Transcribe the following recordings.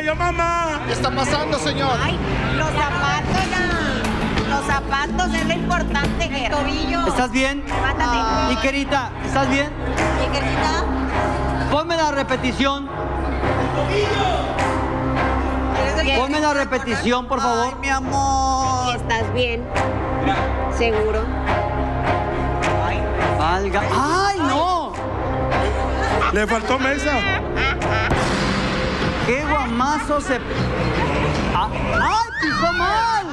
cayó mamá! ¿Qué está pasando, señor? Ay, los zapatos, los zapatos es lo importante, el tobillo. ¿Estás bien? Mátate. Ikerita, ¿estás bien? Ikerita, Ponme la repetición. Bien. Ponme la repetición, por favor. mi amor. ¿Estás bien? Seguro. Valga. ¡Ay, no! ¡Le faltó mesa! ¡Qué guamazo se... Ah, ¡Ay, pisó mal!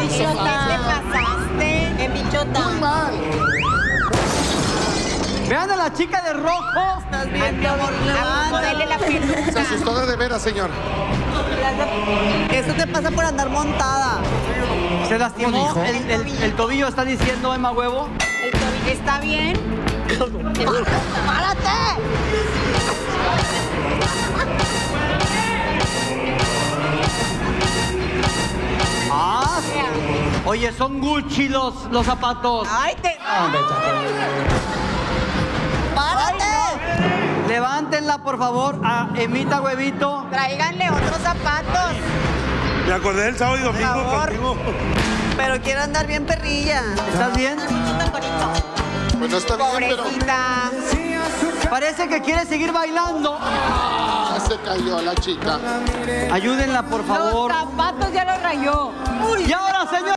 Bichota. ¿Qué te pasaste? ¿Qué bichota? Muy mal. Vean a la chica de rojo. ¿Estás amor? Dale la Se peluca. asustó de, de veras, señor. Eso te pasa por andar montada. Se lastimó el, el- el tobillo, está diciendo Emma Huevo. El tobillo está bien. ¡Párate! Oye, son Gucci los, los zapatos. ¡Ay, te... ¡Párate! Levántenla, por favor, a Emita Huevito. Tráiganle otros zapatos. Me acordé del sábado y domingo Por favor. contigo. Pero quiero andar bien perrilla. ¿Estás bien? Pues no está bien, pero. Parece que quiere seguir bailando. ya se cayó la chica. Ayúdenla, por favor. zapatos ya los rayó. Y ahora, señor.